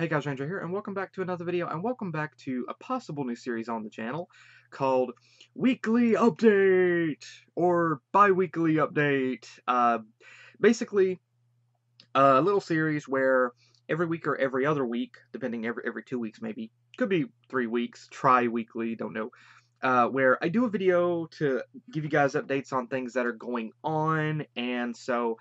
Hey guys, Ranger here, and welcome back to another video, and welcome back to a possible new series on the channel called Weekly Update, or Bi-Weekly Update. Uh, basically, a little series where every week or every other week, depending every every two weeks maybe, could be three weeks, tri-weekly, don't know, uh, where I do a video to give you guys updates on things that are going on, and so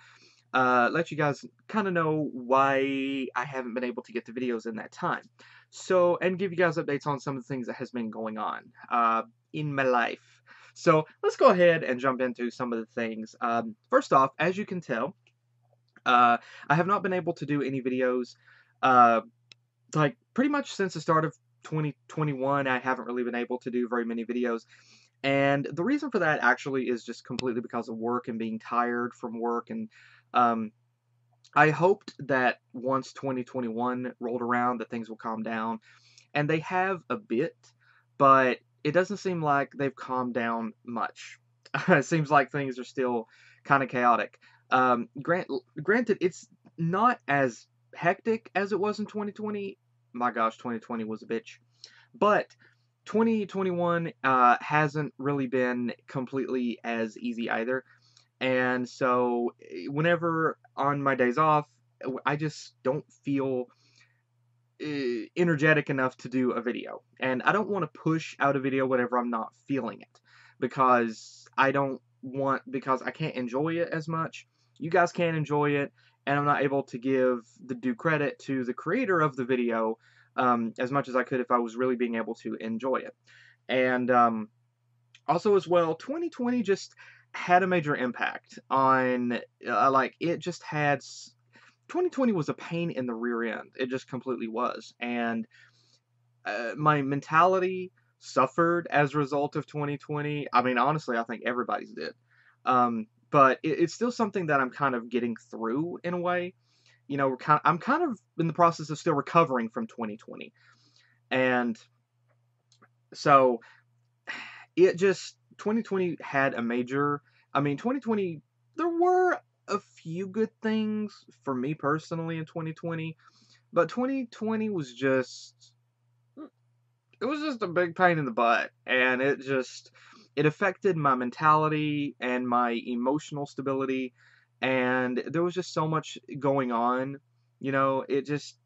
uh, let you guys kind of know why I haven't been able to get the videos in that time. So, and give you guys updates on some of the things that has been going on uh, in my life. So, let's go ahead and jump into some of the things. Um, first off, as you can tell, uh, I have not been able to do any videos, uh, like, pretty much since the start of 2021, I haven't really been able to do very many videos. And the reason for that actually is just completely because of work and being tired from work and um, I hoped that once 2021 rolled around that things will calm down, and they have a bit, but it doesn't seem like they've calmed down much. it seems like things are still kind of chaotic. Um, grant, granted, it's not as hectic as it was in 2020. My gosh, 2020 was a bitch. But 2021 uh, hasn't really been completely as easy either. And so, eh, whenever on my days off, I just don't feel uh, energetic enough to do a video. And I don't want to push out a video whenever I'm not feeling it because I don't want because I can't enjoy it as much. You guys can't enjoy it, and I'm not able to give the due credit to the creator of the video um, as much as I could if I was really being able to enjoy it. And um, also, as well, 2020 just had a major impact on uh, like it just had 2020 was a pain in the rear end. It just completely was. And uh, my mentality suffered as a result of 2020 i mean honestly i think everybody's did. Um, but it, it's still something that i'm kind of getting through in a way. You know kind of, i'm kind of in the process of still recovering from 2020 and so it just 2020 had a major. I mean, 2020 there were a few good things for me personally in 2020, but 2020 was just it was just a big pain in the butt, and it just it affected my mentality and my emotional stability, and there was just so much going on. You know, it just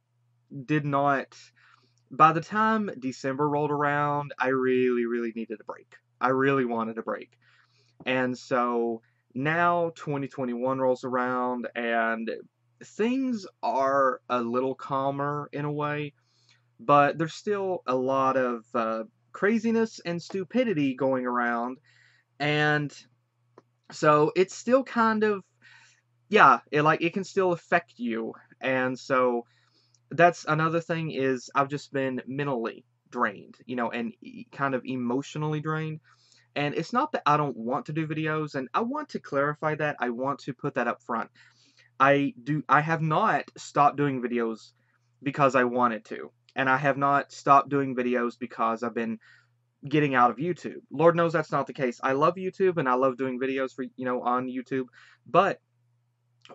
did not. By the time December rolled around, I really, really needed a break. I really wanted a break. And so now 2021 rolls around and things are a little calmer in a way, but there's still a lot of uh, craziness and stupidity going around. And so it's still kind of yeah, it like it can still affect you. And so that's another thing is I've just been mentally drained, you know, and kind of emotionally drained. And it's not that I don't want to do videos, and I want to clarify that. I want to put that up front. I do. I have not stopped doing videos because I wanted to, and I have not stopped doing videos because I've been getting out of YouTube. Lord knows that's not the case. I love YouTube and I love doing videos for you know on YouTube, but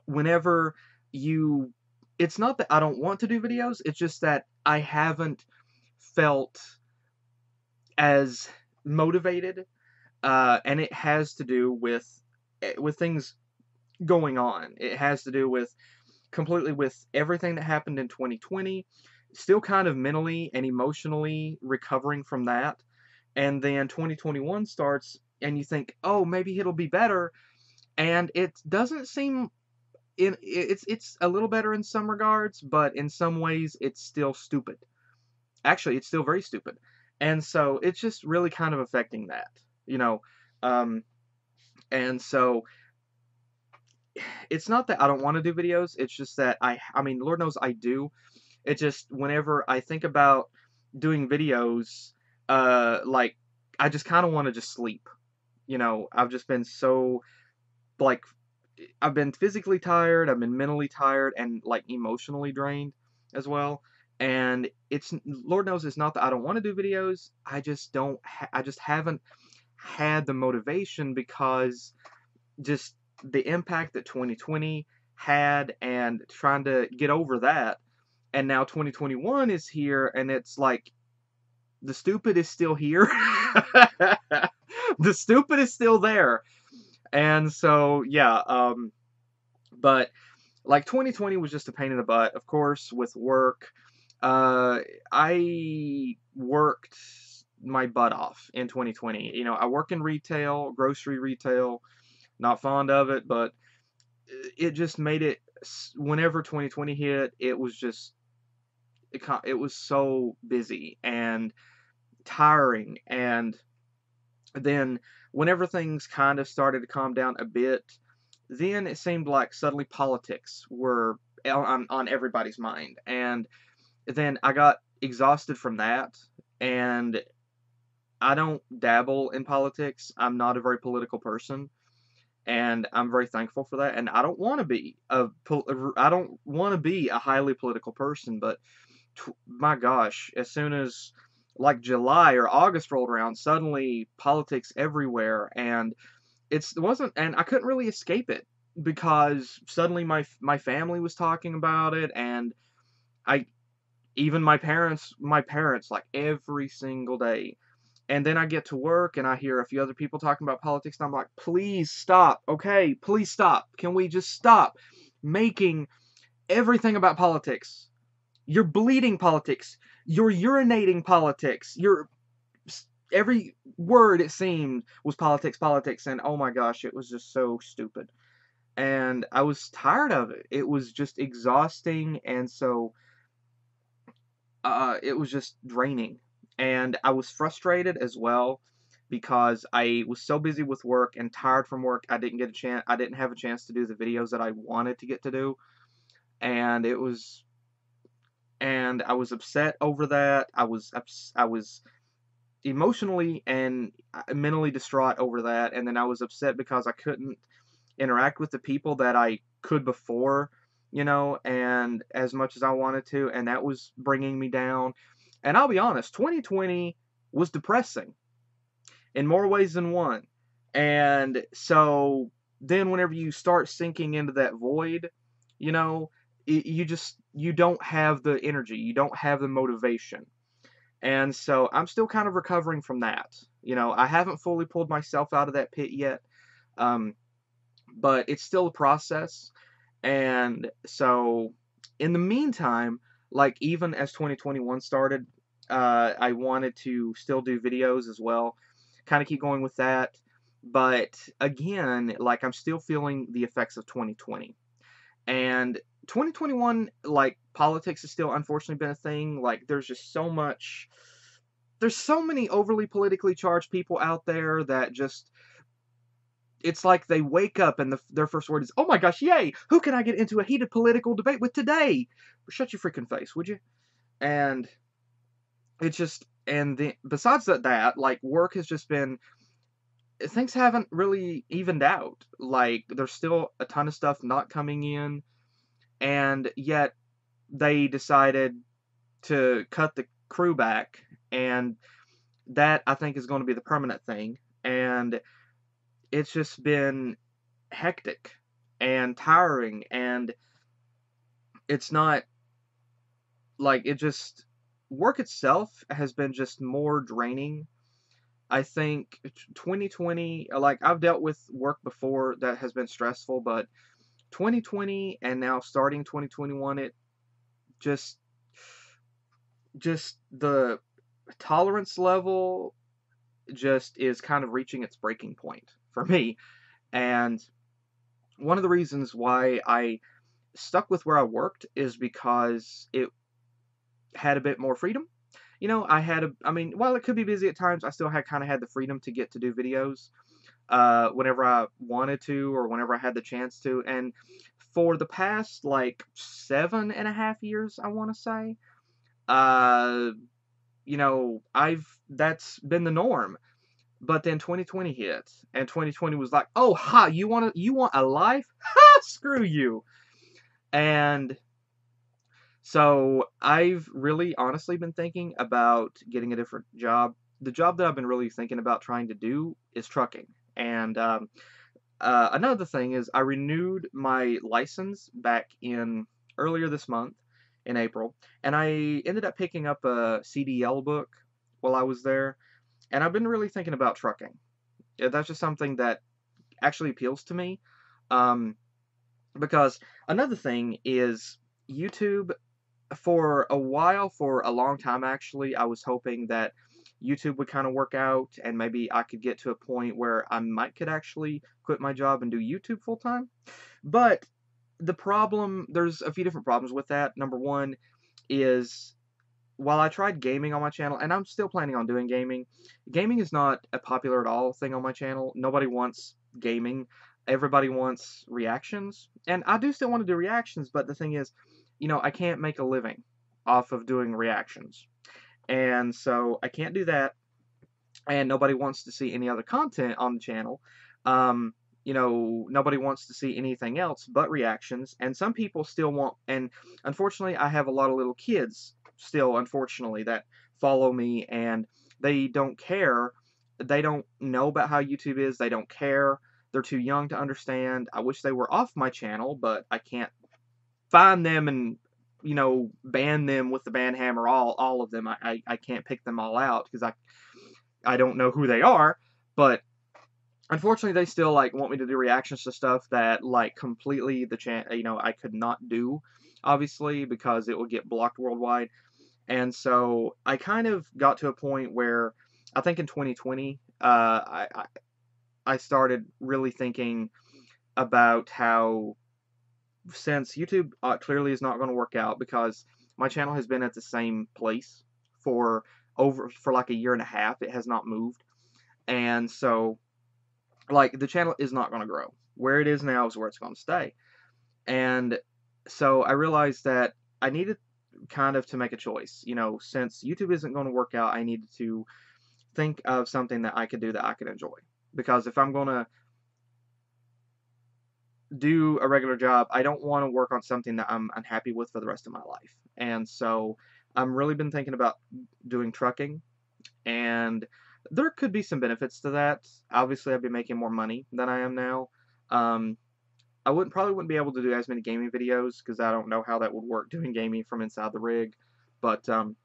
whenever you it's not that I don't want to do videos, it's just that I haven't felt as motivated uh, and it has to do with eh, with things going on. It has to do with completely with everything that happened in 2020, still kind of mentally and emotionally recovering from that. And then 2021 starts and you think, "Oh, maybe it'll be better." And it doesn't seem it's it's a little better in some regards, but in some ways it's still stupid. Actually, it's still very stupid. And so it's just really kind of affecting that you know. Um, and so it's not that I don't want to do videos. It's just that I, I mean, Lord knows I do. It just whenever I think about doing videos, uh, like I just kind of want to just sleep. You know, I've just been so like I've been physically tired, I've been mentally tired, and like emotionally drained as well. And it's Lord knows it's not that I don't want to do videos. I just don't. I just haven't had the motivation because just the impact that 2020 had and trying to get over that and now 2021 is here and it's like the stupid is still here the stupid is still there and so yeah um but like 2020 was just a pain in the butt of course with work uh i worked my butt off in 2020 you know i work in retail grocery retail not fond of it but it just made it whenever 2020 hit it was just it, it was so busy and tiring. And then whenever things kind of started to calm down a bit then it seemed like suddenly politics were on, on everybody's mind. And then i got exhausted from that and i don't dabble in politics i'm not a very political person and I'm very thankful for that. And I don't want to be a I don't want to be a highly political person, but my gosh, as soon as like July or August rolled around, suddenly politics everywhere, and it's it wasn't, and I couldn't really escape it because suddenly my my family was talking about it, and I even my parents my parents like every single day and then I get to work and I hear a few other people talking about politics, and I'm like, please stop. Okay, please stop. Can we just stop making everything about politics? You're bleeding politics. You're urinating politics. You're every word it seemed was politics, politics, and oh my gosh, it was just so stupid. And I was tired of it. It was just exhausting, and so uh, it was just draining. And I was frustrated as well because I was so busy with work and tired from work I didn't get a chance I didn't have a chance to do the videos that I wanted to get to do. And it was and I was upset over that. I was I was emotionally and uh, mentally distraught over that. And then I was upset because I couldn't interact with the people that I could before you know and as much as I wanted to and that was bringing me down and I'll be honest, 2020 was depressing in more ways than one. And so then whenever you start sinking into that void, you know, it, you just you don't have the energy, you don't have the motivation. And so I'm still kind of recovering from that. You know, I haven't fully pulled myself out of that pit yet. Um, but it's still a process. And so in the meantime, like even as 2021 started, uh, I wanted to still do videos as well, kind of keep going with that. But again, like I'm still feeling the effects of 2020, and 2021, like politics has still unfortunately been a thing. Like there's just so much, there's so many overly politically charged people out there that just it's like they wake up and the, their first word is, "Oh my gosh, yay! Who can I get into a heated political debate with today?" Shut your freaking face, would you? And it's just, and the besides that, that like work has just been things haven't really evened out. Like there's still a ton of stuff not coming in, and yet they decided to cut the crew back, and that I think is going to be the permanent thing. And it's just been hectic and tiring and it's not like it just work itself has been just more draining. I think 2020 like i've dealt with work before that has been stressful but 2020 and now starting 2021 it just just the tolerance level just is kind of reaching its breaking point for me. And one of the reasons why I stuck with where I worked is because it had a bit more freedom. You know, I had a, I mean, while it could be busy at times, I still had kind of had the freedom to get to do videos uh, whenever I wanted to or whenever I had the chance to. And for the past like seven and a half years, I want to say, uh, you know, I've that's been the norm. But then 2020 hit, and 2020 was like, "Oh, ha! You want to? You want a life? Ha! Screw you!" And so I've really, honestly, been thinking about getting a different job. The job that I've been really thinking about trying to do is trucking. And um, uh, another thing is, I renewed my license back in earlier this month, in April, and I ended up picking up a CDL book while I was there, and I've been really thinking about trucking. That's just something that actually appeals to me, um, because another thing is YouTube. For a while, for a long time actually, I was hoping that YouTube would kind of work out, and maybe I could get to a point where I might could actually quit my job and do YouTube full time. But the problem, there's a few different problems with that. Number one is while I tried gaming on my channel, and I'm still planning on doing gaming, gaming is not a popular at all thing on my channel. Nobody wants gaming. Everybody wants reactions. And I do still want to do reactions, but the thing is, you know, I can't make a living off of doing reactions. And so I can't do that. And nobody wants to see any other content on the channel. Um, you know, nobody wants to see anything else but reactions. And some people still want, and unfortunately, I have a lot of little kids still, unfortunately, that follow me and they don't care. They don't know about how YouTube is. They don't care. They're too young to understand. I wish they were off my channel, but I can't find them and you know ban them with the ban hammer all all of them I, I, I can't pick them all out because I I don't know who they are but unfortunately they still like want me to do reactions to stuff that like completely the chan you know I could not do obviously because it would get blocked worldwide and so I kind of got to a point where I think in 2020 uh, I, I started really thinking about how since YouTube uh, clearly is not going to work out because my channel has been at the same place for over for like a year and a half. It has not moved, and so like the channel is not going to grow. Where it is now is where it's going to stay, and so I realized that I needed kind of to make a choice. You know, since YouTube isn't going to work out, I needed to think of something that I could do that I could enjoy. Because if I'm going to do a regular job, I don't want to work on something that I'm unhappy with for the rest of my life. And so I'm really been thinking about doing trucking and there could be some benefits to that. Obviously, I'd be making more money than I am now. Um, I wouldn't probably wouldn't be able to do as many gaming videos because I don't know how that would work doing gaming from inside the rig. But um,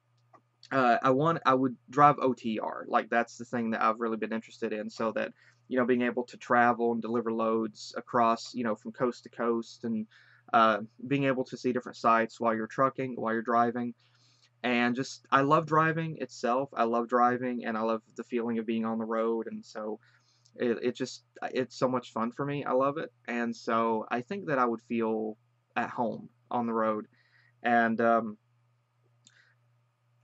uh, I want I would drive OTR like that's the thing that I've really been interested in, so that you know, being able to travel and deliver loads across, you know, from coast to coast and uh, being able to see different sites while you're trucking, while you're driving. And just, I love driving itself. I love driving and I love the feeling of being on the road. And so it, it just, it's so much fun for me. I love it. And so I think that I would feel at home on the road. And, um,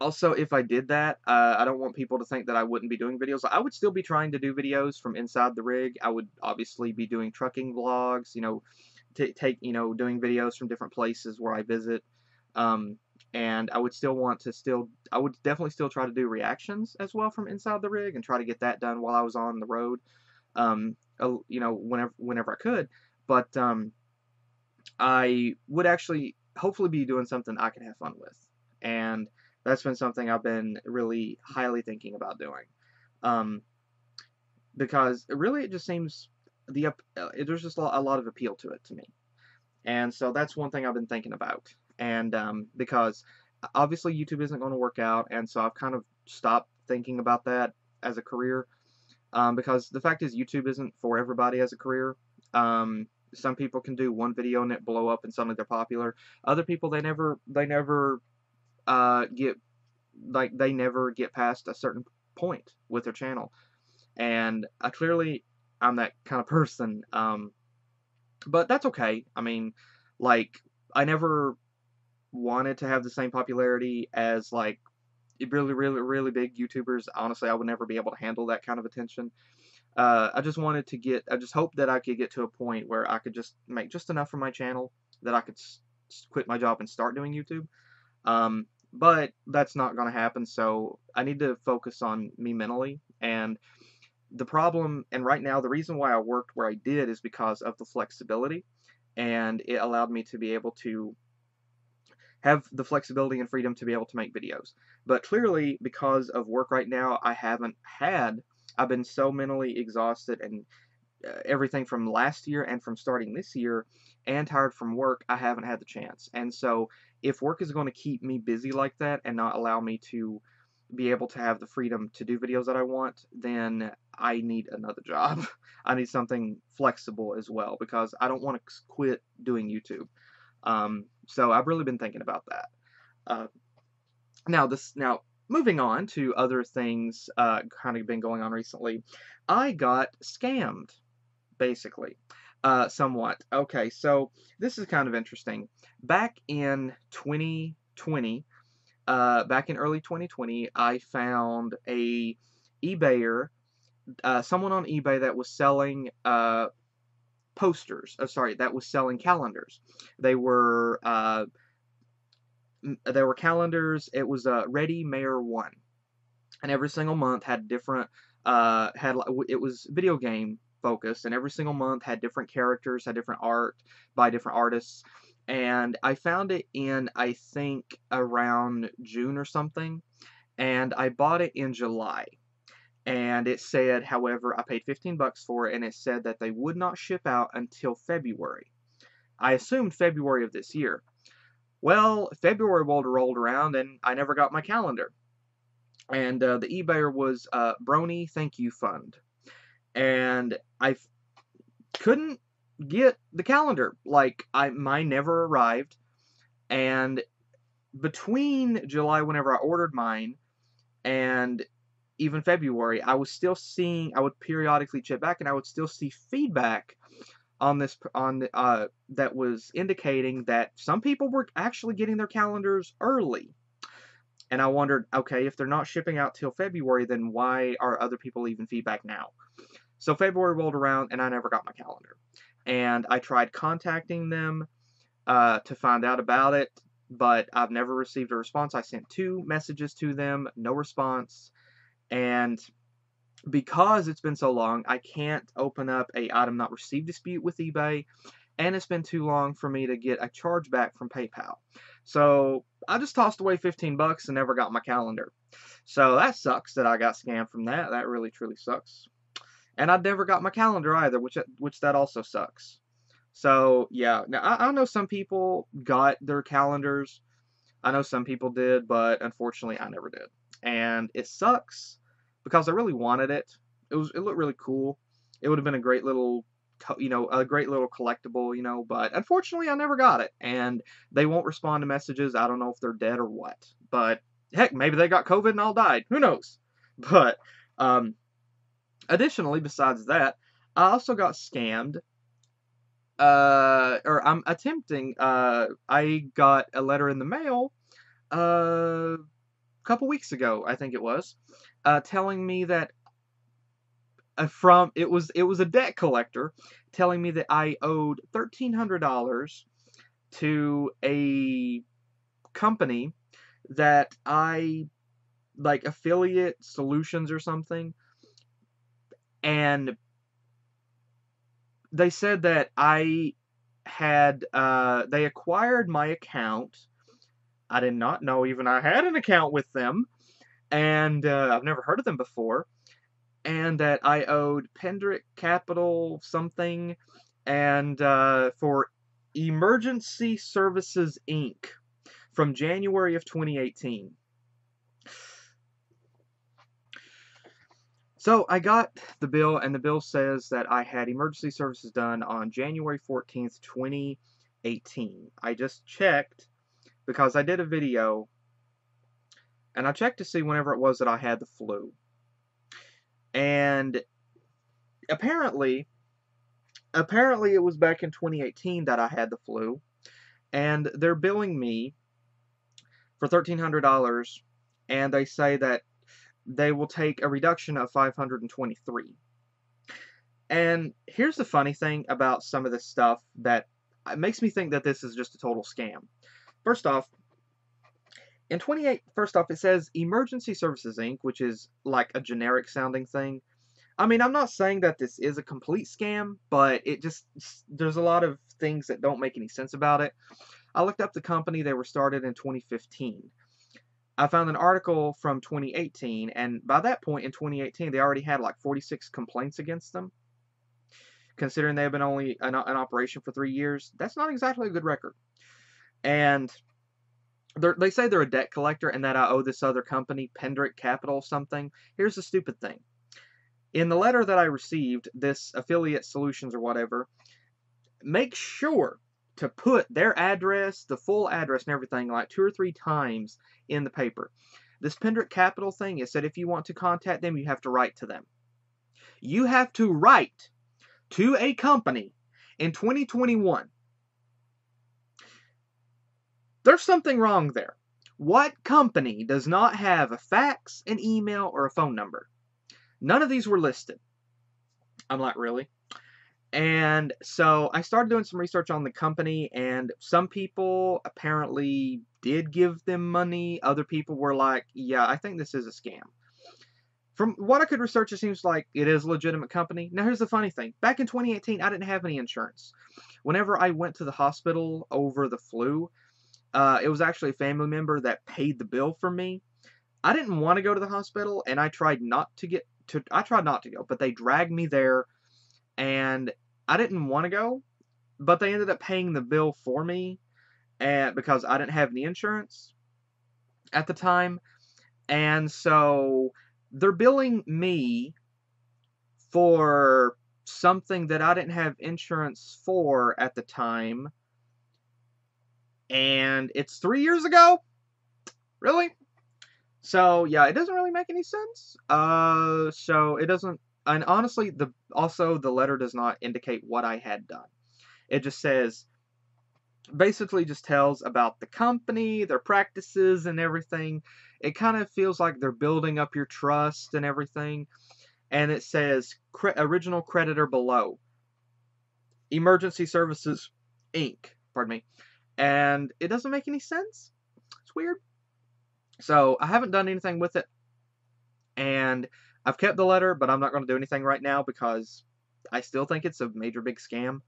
also, if I did that, uh, I don't want people to think that I wouldn't be doing videos. I would still be trying to do videos from inside the rig. I would obviously be doing trucking vlogs, you know, take, you know, doing videos from different places where I visit. Um, and I would still want to still, I would definitely still try to do reactions as well from inside the rig and try to get that done while I was on the road, um, you know, whenever, whenever I could. But, um, I would actually hopefully be doing something I can have fun with. And, that's been something I've been really highly thinking about doing. Um, because really it just seems the uh, there's just a lot of appeal to it to me. And so that's one thing I've been thinking about. And um, because obviously YouTube isn't going to work out, and so I've kind of stopped thinking about that as a career. Um, because the fact is YouTube isn't for everybody as a career. Um, some people can do one video and it blow up and suddenly they're popular. Other people they never they never uh, get like they never get past a certain point with their channel, and I clearly I'm that kind of person. Um, but that's okay. I mean, like I never wanted to have the same popularity as like really, really, really big YouTubers. Honestly, I would never be able to handle that kind of attention. Uh, I just wanted to get, I just hoped that I could get to a point where I could just make just enough for my channel that I could quit my job and start doing YouTube. Um, but that's not going to happen, so I need to focus on me mentally. And the problem, and right now, the reason why I worked where I did is because of the flexibility, and it allowed me to be able to have the flexibility and freedom to be able to make videos. But clearly, because of work right now, I haven't had, I've been so mentally exhausted and uh, everything from last year and from starting this year and tired from work, I haven't had the chance. And so if work is going to keep me busy like that and not allow me to be able to have the freedom to do videos that I want, then I need another job. I need something flexible as well because I don't want to quit doing YouTube. Um, so I've really been thinking about that. Uh, now this now moving on to other things uh, kind of been going on recently. I got scammed, basically, uh, somewhat. Okay, so this is kind of interesting. Back in 2020, uh, back in early 2020, I found a eBayer, uh, someone on eBay that was selling uh, posters. Oh, sorry, that was selling calendars. They were uh, there were calendars. It was uh, Ready Player One, and every single month had different. Uh, had it was video game focused, and every single month had different characters, had different art by different artists. And I found it in I think around June or something, and I bought it in July. And it said, however, I paid 15 bucks for it, and it said that they would not ship out until February. I assumed February of this year. Well, February rolled around and I never got my calendar. And uh, the eBayer was uh, Brony Thank You Fund. And I couldn't get the calendar. Like, I mine never arrived. And between July, whenever I ordered mine, and even February, I was still seeing, I would periodically check back and I would still see feedback on this on the, uh, that was indicating that some people were actually getting their calendars early. And I wondered, okay, if they're not shipping out till February, then why are other people leaving feedback now? So February rolled around and I never got my calendar. And I tried contacting them uh, to find out about it, but I've never received a response. I sent two messages to them, no response. And because it's been so long, I can't open up a item not received dispute with eBay, and it's been too long for me to get a chargeback from PayPal. So I just tossed away 15 bucks and never got my calendar. So that sucks that I got scammed from that. That really truly sucks. And I never got my calendar either, which which that also sucks. So yeah, now I, I know some people got their calendars. I know some people did, but unfortunately I never did. And it sucks because I really wanted it. It was it looked really cool. It would have been a great little you know a great little collectible you know but unfortunately I never got it and they won't respond to messages I don't know if they're dead or what but heck maybe they got COVID and all died who knows but um additionally besides that I also got scammed uh or I'm attempting uh I got a letter in the mail uh couple weeks ago I think it was uh, telling me that uh, from it was it was a debt collector telling me that I owed thirteen hundred dollars to a company that I like affiliate solutions or something. And they said that I had uh, they acquired my account I did not know even I had an account with them and uh, I've never heard of them before, and that I owed Pendrick Capital something, and uh, for Emergency Services Inc. from January of 2018. So I got the bill, and the bill says that I had emergency services done on January 14th, 2018. I just checked because I did a video and I checked to see whenever it was that I had the flu. And apparently, apparently it was back in 2018 that I had the flu, and they're billing me for $1,300, and they say that they will take a reduction of 523. And here's the funny thing about some of this stuff that makes me think that this is just a total scam. First off, in 28, first off, it says Emergency Services Inc., which is like a generic sounding thing. I mean, I'm not saying that this is a complete scam, but it just, there's a lot of things that don't make any sense about it. I looked up the company, they were started in 2015. I found an article from 2018, and by that point in 2018, they already had like 46 complaints against them. Considering they've been only an, an operation for three years, that's not exactly a good record. And they say they're a debt collector and that I owe this other company, Pendrick Capital something. Here's the stupid thing. In the letter that I received, this affiliate solutions or whatever, make sure to put their address, the full address and everything, like two or three times in the paper. This Pendrick Capital thing is that if you want to contact them, you have to write to them. You have to write to a company in 2021 there's something wrong there. What company does not have a fax, an email, or a phone number? None of these were listed. I'm like, really? And so I started doing some research on the company, and some people apparently did give them money. Other people were like, yeah, I think this is a scam. From what I could research, it seems like it is a legitimate company. Now, here's the funny thing. Back in 2018, I didn't have any insurance. Whenever I went to the hospital over the flu, uh, it was actually a family member that paid the bill for me. I didn't want to go to the hospital, and I tried not to get to. I tried not to go, but they dragged me there, and I didn't want to go, but they ended up paying the bill for me, and because I didn't have any insurance at the time, and so they're billing me for something that I didn't have insurance for at the time and it's three years ago? Really? So, yeah, it doesn't really make any sense. Uh, so it doesn't, and honestly, the also the letter does not indicate what I had done. It just says, basically just tells about the company, their practices and everything. It kind of feels like they're building up your trust and everything. And it says, cre original creditor below. Emergency Services, Inc. Pardon me and it doesn't make any sense. It's weird. So I haven't done anything with it, and I've kept the letter, but I'm not going to do anything right now because I still think it's a major big scam.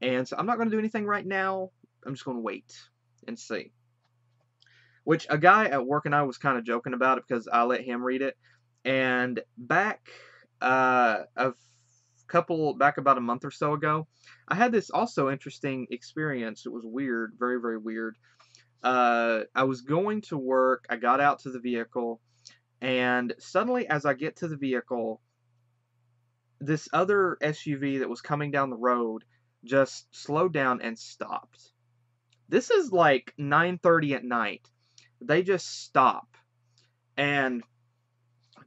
And so I'm not going to do anything right now. I'm just going to wait and see. Which a guy at work and I was kind of joking about it because I let him read it. And back uh, a couple, back about a month or so ago, I had this also interesting experience. It was weird, very, very weird. Uh, I was going to work, I got out to the vehicle, and suddenly, as I get to the vehicle, this other SUV that was coming down the road just slowed down and stopped. This is like 9:30 at night. They just stop. And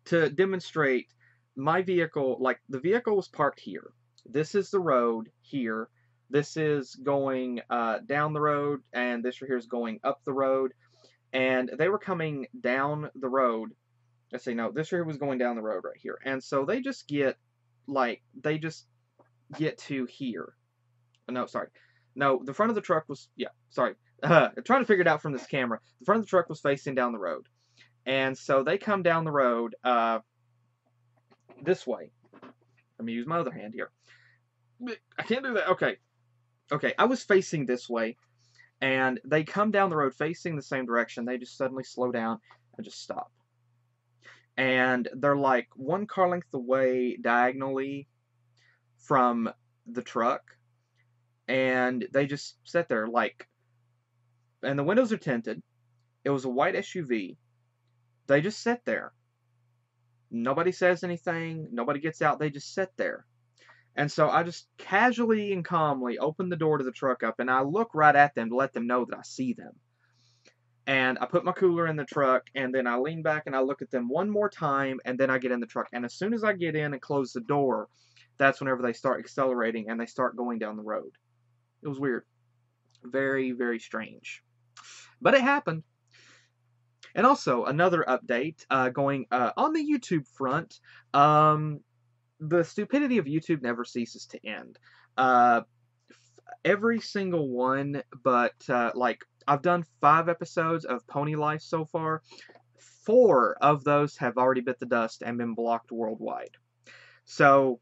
to demonstrate my vehicle, like the vehicle was parked here this is the road here. This is going uh, down the road, and this right here is going up the road. And they were coming down the road. Let's see, no, this right here was going down the road right here. And so they just get, like, they just get to here. No, sorry. No, the front of the truck was, yeah, sorry. Uh, I'm trying to figure it out from this camera. The front of the truck was facing down the road. And so they come down the road uh, this way. Let me use my other hand here. I can't do that. Okay. Okay, I was facing this way, and they come down the road facing the same direction. They just suddenly slow down and just stop. And they're like one car length away diagonally from the truck, and they just sit there like, and the windows are tinted. It was a white SUV. They just sit there. Nobody says anything. Nobody gets out. They just sit there. And so I just casually and calmly open the door to the truck up and I look right at them to let them know that I see them. And I put my cooler in the truck and then I lean back and I look at them one more time and then I get in the truck. And as soon as I get in and close the door, that's whenever they start accelerating and they start going down the road. It was weird. Very, very strange. But it happened. And also, another update uh, going uh, on the YouTube front. Um, the stupidity of YouTube never ceases to end. Uh, every single one, but uh, like I've done five episodes of Pony Life so far. Four of those have already bit the dust and been blocked worldwide. So,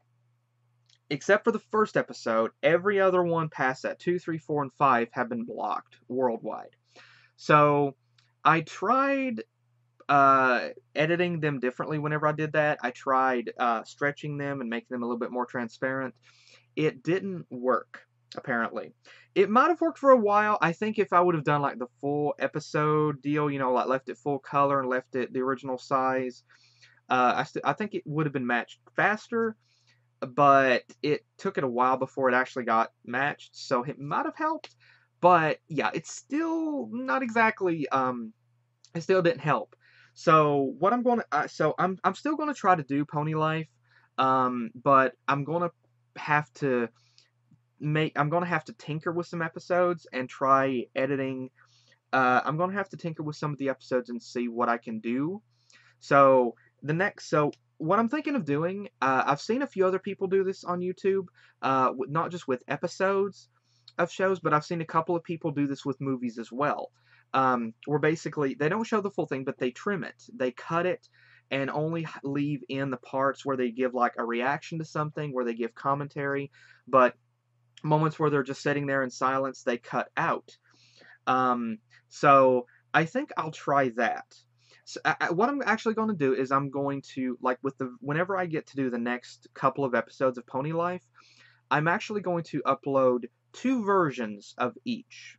except for the first episode, every other one past that, two, three, four, and five, have been blocked worldwide. So, I tried uh, editing them differently whenever I did that. I tried uh, stretching them and making them a little bit more transparent. It didn't work. apparently. It might have worked for a while. I think if I would have done like the full episode deal, you know, like left it full color and left it the original size, uh, I, I think it would have been matched faster, but it took it a while before it actually got matched, so it might have helped. But yeah, it's still not exactly. Um, it still didn't help. So what I'm going to, uh, so I'm I'm still going to try to do Pony Life, um, but I'm going to have to make I'm going to have to tinker with some episodes and try editing. Uh, I'm going to have to tinker with some of the episodes and see what I can do. So the next, so what I'm thinking of doing, uh, I've seen a few other people do this on YouTube, uh, not just with episodes of shows, but I've seen a couple of people do this with movies as well. Um, where basically they don't show the full thing, but they trim it, they cut it, and only leave in the parts where they give like a reaction to something, where they give commentary, but moments where they're just sitting there in silence, they cut out. Um, so I think I'll try that. So I, what I'm actually going to do is I'm going to like with the whenever I get to do the next couple of episodes of Pony Life, I'm actually going to upload two versions of each.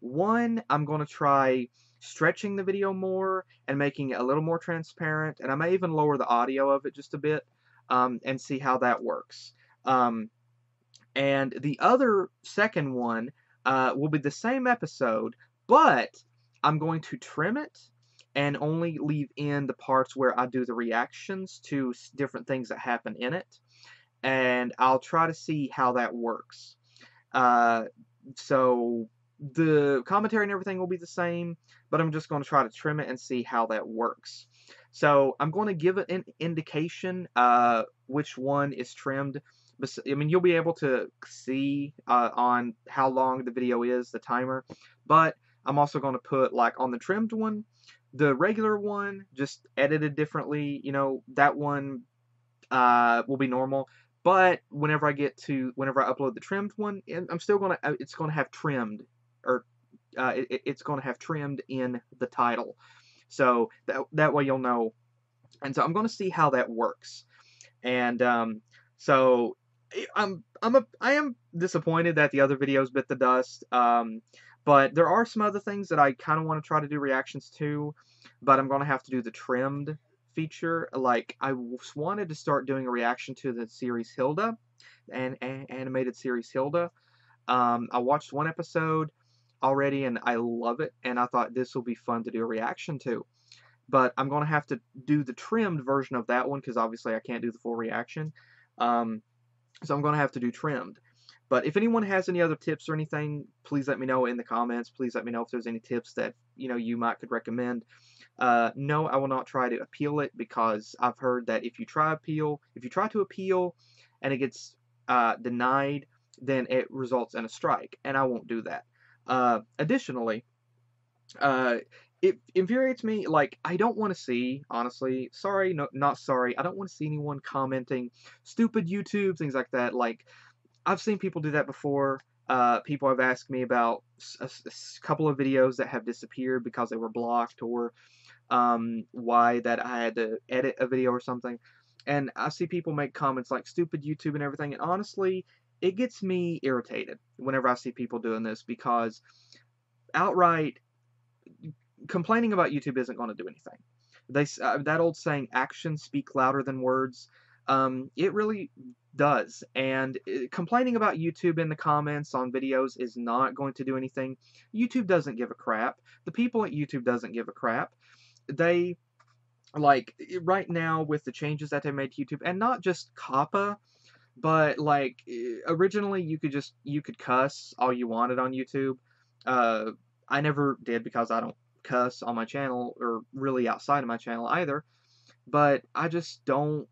One, I'm going to try stretching the video more and making it a little more transparent, and I may even lower the audio of it just a bit um, and see how that works. Um, and the other second one uh, will be the same episode, but I'm going to trim it and only leave in the parts where I do the reactions to different things that happen in it. And I'll try to see how that works. Uh, so the commentary and everything will be the same, but I'm just going to try to trim it and see how that works. So I'm going to give it an indication uh, which one is trimmed I mean, you'll be able to see uh, on how long the video is, the timer, but I'm also going to put, like, on the trimmed one, the regular one, just edited differently, you know, that one uh, will be normal, but whenever I get to, whenever I upload the trimmed one, I'm still going to, uh, it's going to have trimmed, or uh, it, it's going to have trimmed in the title, so that, that way you'll know, and so I'm going to see how that works, and um, so I'm I'm a I am disappointed that the other videos bit the dust. Um, but there are some other things that I kind of want to try to do reactions to, but I'm gonna have to do the trimmed feature. Like I wanted to start doing a reaction to the series Hilda, and, animated series Hilda. Um, I watched one episode already and I love it, and I thought this will be fun to do a reaction to. But I'm gonna have to do the trimmed version of that one because obviously I can't do the full reaction. Um, so I'm to have to do trimmed. But if anyone has any other tips or anything, please let me know in the comments. Please let me know if there's any tips that you know you might could recommend. Uh, no, I will not try to appeal it because I've heard that if you try appeal, if you try to appeal and it gets uh, denied, then it results in a strike, and I won't do that. Uh, additionally, uh, it infuriates me. Like, I don't want to see, honestly, sorry, no, not sorry, I don't want to see anyone commenting stupid YouTube, things like that. Like, I've seen people do that before. Uh, people have asked me about a, a, couple of videos that have disappeared because they were blocked or um, why that I had to edit a video or something. And I see people make comments like stupid YouTube and everything. And honestly, it gets me irritated whenever I see people doing this because outright complaining about YouTube isn't going to do anything. They uh, that old saying, "Actions speak louder than words." Um, it really does. And uh, complaining about YouTube in the comments on videos is not going to do anything. YouTube doesn't give a crap. The people at YouTube doesn't give a crap. They like right now with the changes that they made to YouTube, and not just COPPA, but like originally you could just you could cuss all you wanted on YouTube. Uh, I never did because I don't cuss on my channel or really outside of my channel either. But I just don't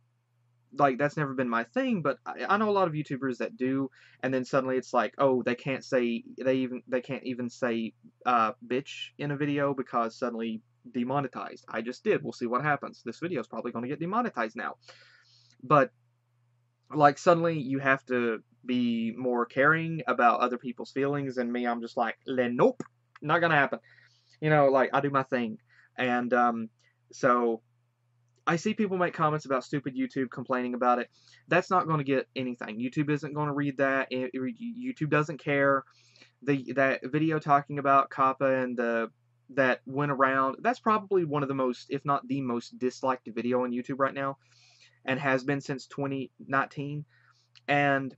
like that's never been my thing but I, I, know a lot of youtubers that do and then suddenly it's like oh they can't say they even they can't even say uh bitch in a video because suddenly demonetized. I just did. We'll see what happens. This video is probably going to get demonetized now. But like suddenly you have to be more caring about other people's feelings and me i'm just like nope not gonna happen. You know, like I do my thing, and um, so I see people make comments about stupid YouTube complaining about it. That's not going to get anything. YouTube isn't going to read that. YouTube doesn't care. The that video talking about COPPA and the that went around. That's probably one of the most, if not the most disliked video on YouTube right now, and has been since 2019. And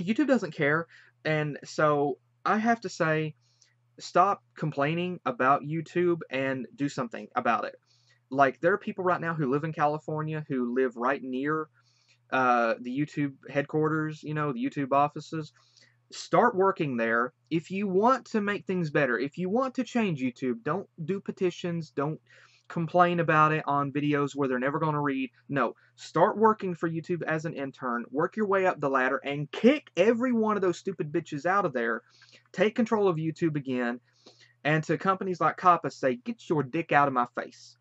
YouTube doesn't care. And so I have to say, stop complaining about YouTube and do something about it. Like, there are people right now who live in California who live right near uh, the YouTube headquarters, you know, the YouTube offices. Start working there. If you want to make things better, if you want to change YouTube, don't do petitions, don't complain about it on videos where they're never going to read. No, start working for YouTube as an intern, work your way up the ladder, and kick every one of those stupid bitches out of there. Take control of YouTube again, and to companies like COPPA say, get your dick out of my face.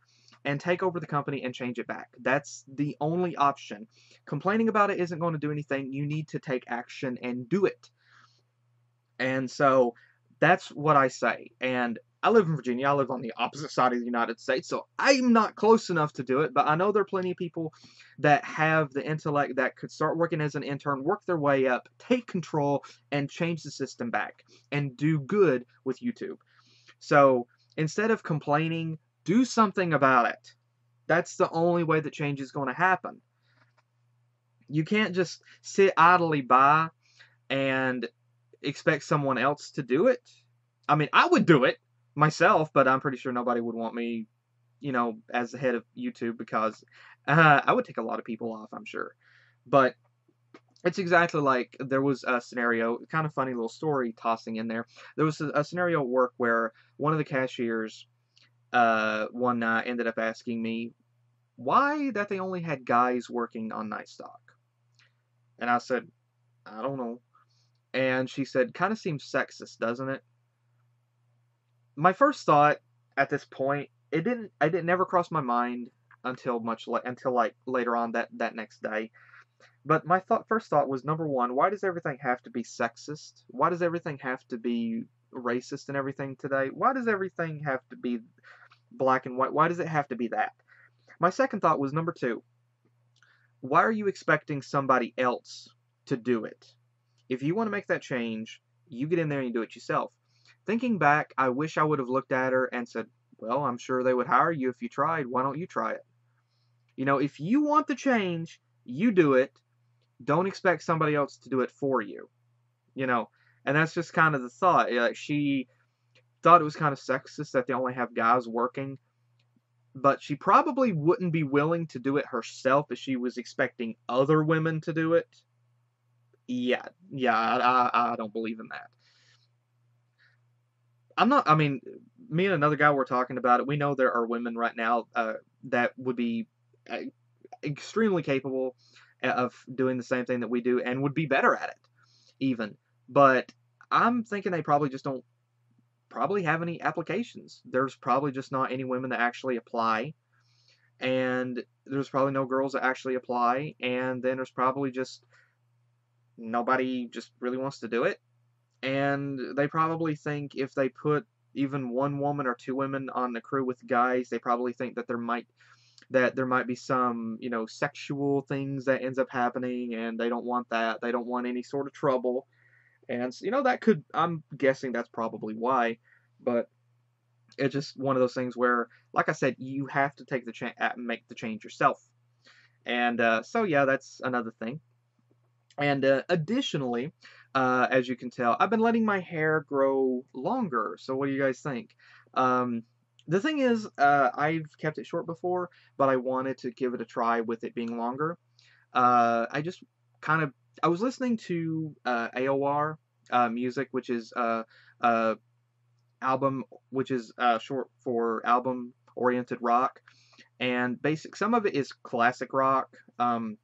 And take over the company and change it back. That's the only option. Complaining about it isn't going to do anything. You need to take action and do it. And so that's what I say. And I live in Virginia. I live on the opposite side of the United States, so I'm not close enough to do it. But I know there are plenty of people that have the intellect that could start working as an intern, work their way up, take control, and change the system back, and do good with YouTube. So instead of complaining, do something about it. That's the only way that change is going to happen. You can't just sit idly by and expect someone else to do it. I mean, I would do it myself, but I'm pretty sure nobody would want me, you know, as the head of YouTube because uh, I would take a lot of people off, I'm sure. But it's exactly like there was a scenario, kind of funny little story tossing in there. There was a, a scenario at work where one of the cashiers uh, one night ended up asking me why that they only had guys working on night stock. And I said, I don't know. And she said, kind of seems sexist, doesn't it? my first thought at this point, it didn't, I didn't never cross my mind until much like until like later on that that next day. But my thought, first thought was number one: Why does everything have to be sexist? Why does everything have to be racist and everything today? Why does everything have to be black and white? Why does it have to be that? My second thought was number two: Why are you expecting somebody else to do it? If you want to make that change, you get in there and you do it yourself. Thinking back, I wish I would have looked at her and said, well, I'm sure they would hire you if you tried. Why don't you try it? You know, if you want the change, you do it. Don't expect somebody else to do it for you. You know, and that's just kind of the thought. Like she thought it was kind of sexist that they only have guys working, but she probably wouldn't be willing to do it herself if she was expecting other women to do it. Yeah, yeah, I, I, don't believe in that. I'm not. I mean, me and another guy were talking about it. We know there are women right now uh, that would be uh, extremely capable of doing the same thing that we do and would be better at it, even. But I'm thinking they probably just don't probably have any applications. There's probably just not any women that actually apply. And there's probably no girls that actually apply. And then there's probably just nobody just really wants to do it and they probably think if they put even one woman or two women on the crew with guys, they probably think that there might that there might be some you know sexual things that ends up happening, and they don't want that. They don't want any sort of trouble, and you know that could. I'm guessing that's probably why, but it's just one of those things where, like I said, you have to take the change, make the change yourself, and uh, so yeah, that's another thing. And uh, additionally, uh, as you can tell, I've been letting my hair grow longer. So what do you guys think? Um, the thing is, uh, I've kept it short before, but I wanted to give it a try with it being longer. Uh, I just kind of, I was listening to uh, AOR uh, music, which is uh, uh, album, which is short for album oriented rock, and basic. Some of it is classic rock. Um,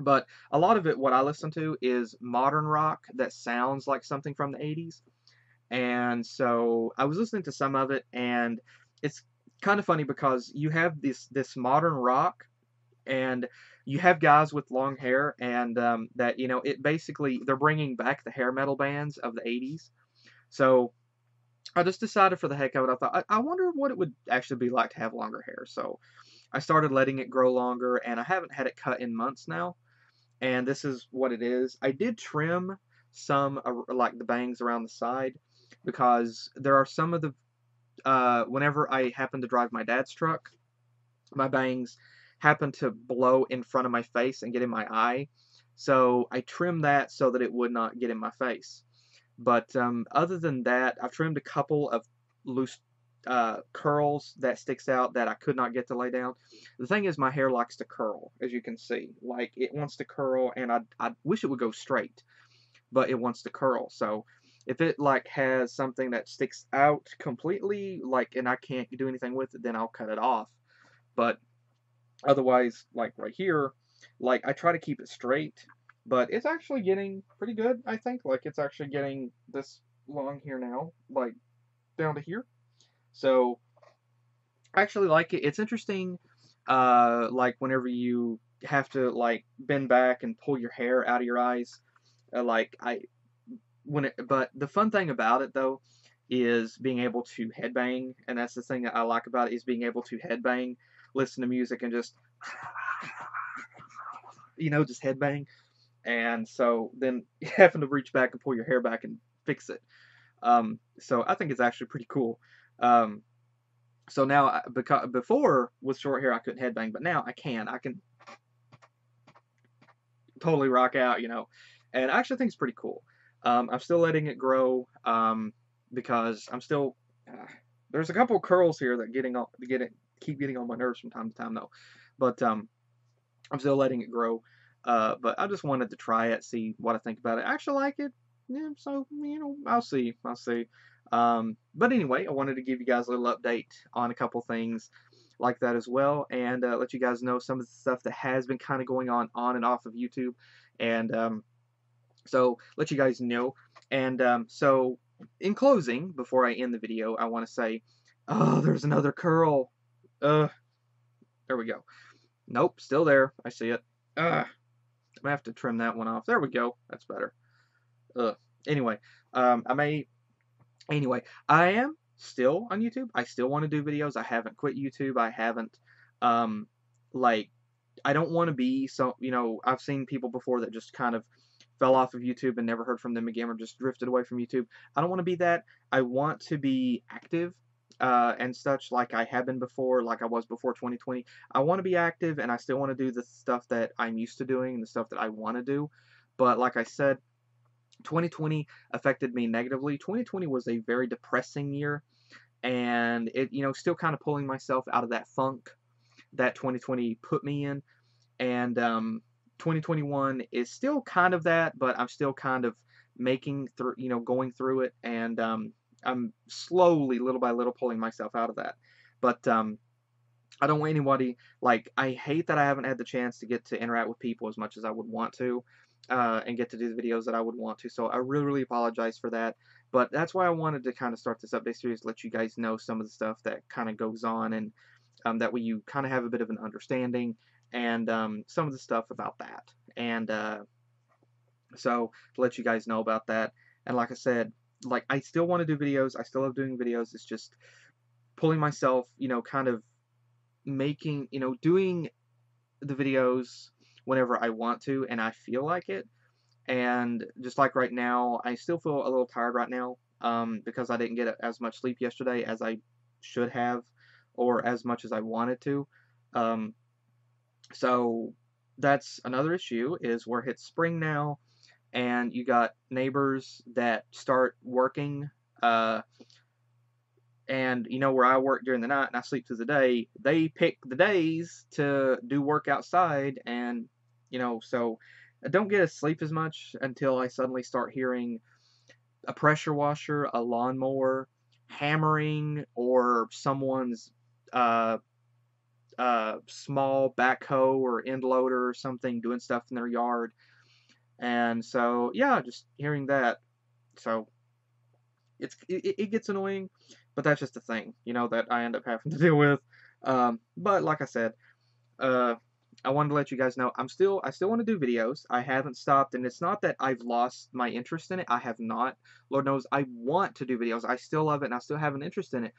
but a lot of it, what I listen to, is modern rock that sounds like something from the 80s. And so I was listening to some of it, and it's kind of funny because you have this this modern rock, and you have guys with long hair, and um, that you know it basically they're bringing back the hair metal bands of the 80s. So I just decided for the heck of it, I thought I, I wonder what it would actually be like to have longer hair. So I started letting it grow longer, and I haven't had it cut in months now. And this is what it is. I did trim some, uh, like the bangs around the side, because there are some of the, uh, whenever I happen to drive my dad's truck, my bangs happen to blow in front of my face and get in my eye. So I trimmed that so that it would not get in my face. But um, other than that, I've trimmed a couple of loose uh, curls that sticks out that I could not get to lay down. The thing is, my hair likes to curl, as you can see. Like, it wants to curl, and I, I wish it would go straight, but it wants to curl. So, if it, like, has something that sticks out completely, like, and I can't do anything with it, then I'll cut it off. But, otherwise, like, right here, like, I try to keep it straight, but it's actually getting pretty good, I think. Like, it's actually getting this long here now, like, down to here. So I actually like it. It's interesting, uh, like whenever you have to like bend back and pull your hair out of your eyes. Uh, like I, when it, but the fun thing about it though is being able to headbang, and that's the thing that I like about it is being able to headbang, listen to music, and just you know just headbang. And so then having to reach back and pull your hair back and fix it. Um, so I think it's actually pretty cool. Um, so now, because before with short hair I couldn't headbang, but now I can. I can totally rock out, you know. And I actually think it's pretty cool. Um, I'm still letting it grow um, because I'm still. Uh, there's a couple curls here that getting getting keep getting on my nerves from time to time though, but um, I'm still letting it grow. Uh, but I just wanted to try it, see what I think about it. I actually like it. Yeah, so you know, I'll see. I'll see. Um, but anyway, I wanted to give you guys a little update on a couple things like that as well, and uh, let you guys know some of the stuff that has been kind of going on on and off of YouTube, and um, so let you guys know. And um, so, in closing, before I end the video, I want to say, oh, there's another curl. Uh, there we go. Nope, still there. I see it. Ugh. I'm gonna have to trim that one off. There we go. That's better. Ugh. Anyway, um, I may Anyway, I am still on YouTube. I still want to do videos. I haven't quit YouTube. I haven't, um, like, I don't want to be so, you know, I've seen people before that just kind of fell off of YouTube and never heard from them again or just drifted away from YouTube. I don't want to be that. I want to be active uh, and such like I have been before, like I was before 2020. I want to be active and I still want to do the stuff that I'm used to doing, and the stuff that I want to do. But like I said, 2020 affected me negatively. 2020 was a very depressing year, and it, you know, still kind of pulling myself out of that funk that 2020 put me in. And um, 2021 is still kind of that, but I'm still kind of making through, you know, going through it, and um, I'm slowly, little by little, pulling myself out of that. But um, I don't want anybody like I hate that I haven't had the chance to get to interact with people as much as I would want to uh, and get to do the videos that I would want to. So I really, really apologize for that. But that's why I wanted to kind of start this update series, let you guys know some of the stuff that kind of goes on, and um, that way you kind of have a bit of an understanding, and um, some of the stuff about that. And uh, so to let you guys know about that. And like I said, like I still want to do videos. I still love doing videos. It's just pulling myself, you know, kind of making, you know, doing the videos whenever I want to and I feel like it. And just like right now, I still feel a little tired right now um, because I didn't get as much sleep yesterday as I should have or as much as I wanted to. Um, so that's another issue is we're hit spring now and you got neighbors that start working uh, and you know where I work during the night and I sleep through the day, they pick the days to do work outside and you know, so I don't get to sleep as much until I suddenly start hearing a pressure washer, a lawnmower, hammering, or someone's uh, uh, small backhoe or end loader or something doing stuff in their yard. And so, yeah, just hearing that. So, it's it, it gets annoying, but that's just a thing, you know, that I end up having to deal with. Um, but like I said, uh, I wanted to let you guys know I'm still I still want to do videos. I haven't stopped and it's not that I've lost my interest in it. I have not. Lord knows I want to do videos. I still love it and I still have an interest in it.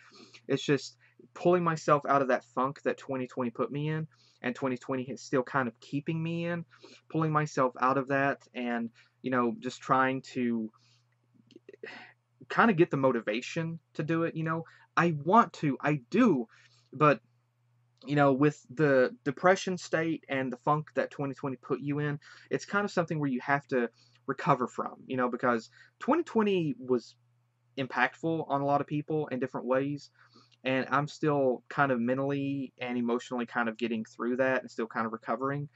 It's just pulling myself out of that funk that 2020 put me in, and 2020 is still kind of keeping me in, pulling myself out of that, and you know, just trying to kind of get the motivation to do it. You know, I want to, I do, but you know, with the depression state and the funk that 2020 put you in, it's kind of something where you have to recover from, you know, because 2020 was impactful on a lot of people in different ways. And I'm still kind of mentally and emotionally kind of getting through that and still kind of recovering.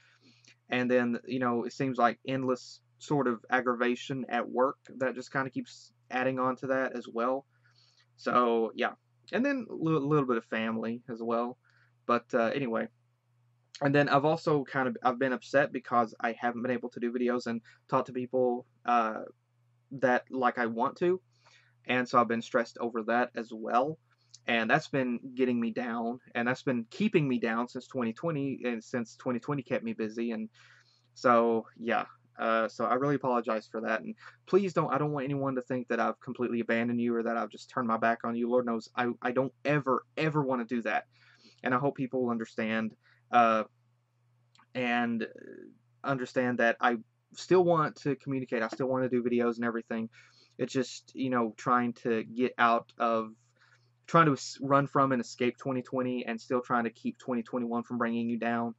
And then, you know, it seems like endless sort of aggravation at work that just kind of keeps adding on to that as well. So, yeah. And then a little, bit of family as well. But uh, anyway, and then I've also kind of I've been upset because I haven't been able to do videos and talk to people uh, that like I want to, and so I've been stressed over that as well, and that's been getting me down, and that's been keeping me down since 2020, and since 2020 kept me busy, and so yeah. Uh, so I really apologize for that, and please don't. I don't want anyone to think that I've completely abandoned you or that I've just turned my back on you. Lord knows, I I don't ever ever want to do that and I hope people will understand uh, and understand that I still want to communicate. I still want to do videos and everything. It's just you know trying to get out of trying to run from and escape 2020 and still trying to keep 2021 from bringing you down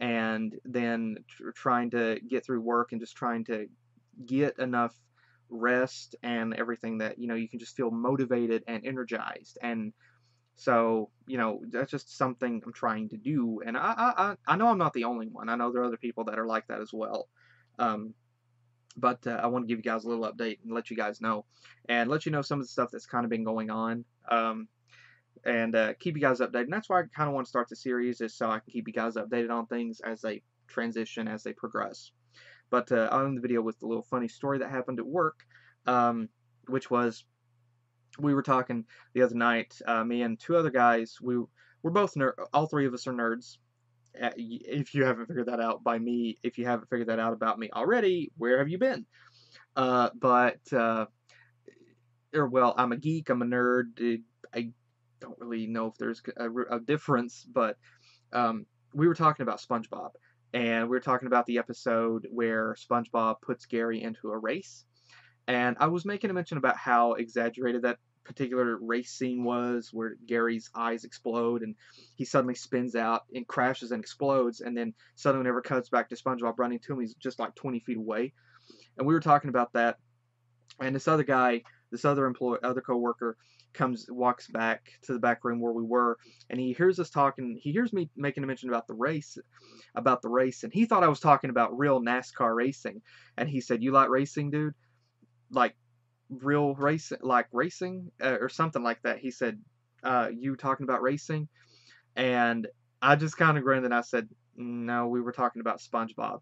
and then tr trying to get through work and just trying to get enough rest and everything that you know you can just feel motivated and energized and so, you know, that's just something I'm trying to do. And I, I, I know I'm not the only one. I know there are other people that are like that as well. Um, but uh, I want to give you guys a little update and let you guys know. And let you know some of the stuff that's kind of been going on. Um, and uh, keep you guys updated. And that's why I kind of want to start the series, is so I can keep you guys updated on things as they transition, as they progress. But uh, I'll end the video with a little funny story that happened at work, um, which was we were talking the other night, uh, me and two other guys, we we're both nerd, all three of us are nerds. Uh, if you haven't figured that out by me, if you haven't figured that out about me already, where have you been? Uh, but, uh, or well, I'm a geek, I'm a nerd. I don't really know if there's a, a difference, but um, we were talking about SpongeBob, and we were talking about the episode where SpongeBob puts Gary into a race. And I was making a mention about how exaggerated that particular race scene was where Gary's eyes explode and he suddenly spins out and crashes and explodes and then suddenly whenever it cuts back to SpongeBob running to him he's just like 20 feet away. And we were talking about that and this other guy this other employee other coworker comes walks back to the back room where we were and he hears us talking he hears me making a mention about the race about the race and he thought I was talking about real NASCAR racing. And he said you like racing dude? Like real race like racing uh, or something like that. He said, uh, "You talking about racing?" And I just kind of grinned and I said, "No, we were talking about SpongeBob."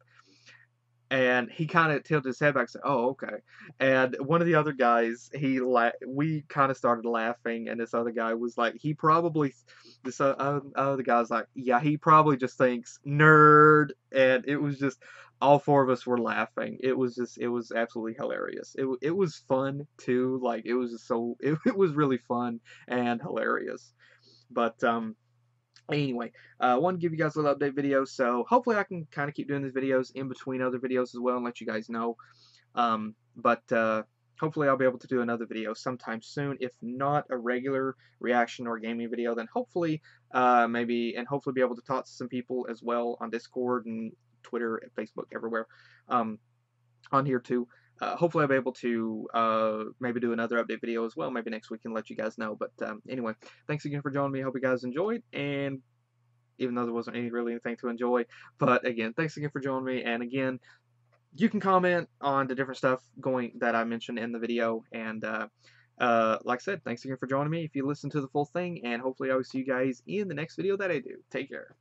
And he kind of tilted his head back and said, "Oh, okay." And one of the other guys, he la- we kind of started laughing, and this other guy was like, he probably, this uh, other guy's like, yeah, he probably just thinks nerd, and it was just, all four of us were laughing. It was just, it was absolutely hilarious. It, it was fun too. Like it was just so, it, it was really fun and hilarious. But um, anyway, uh, I want to give you guys a little update video. So hopefully I can kind of keep doing these videos in between other videos as well and let you guys know. Um, but uh, hopefully I'll be able to do another video sometime soon. If not a regular reaction or gaming video, then hopefully uh, maybe, and hopefully be able to talk to some people as well on Discord and Twitter, Facebook, everywhere um, on here too. Uh, hopefully I'll be able to uh, maybe do another update video as well, maybe next week and let you guys know. But um, anyway, thanks again for joining me. Hope you guys enjoyed, and even though there wasn't any really anything to enjoy, but again, thanks again for joining me, and again, you can comment on the different stuff going that I mentioned in the video, and uh, uh, like I said, thanks again for joining me. If you listen to the full thing, and hopefully I will see you guys in the next video that I do. Take care.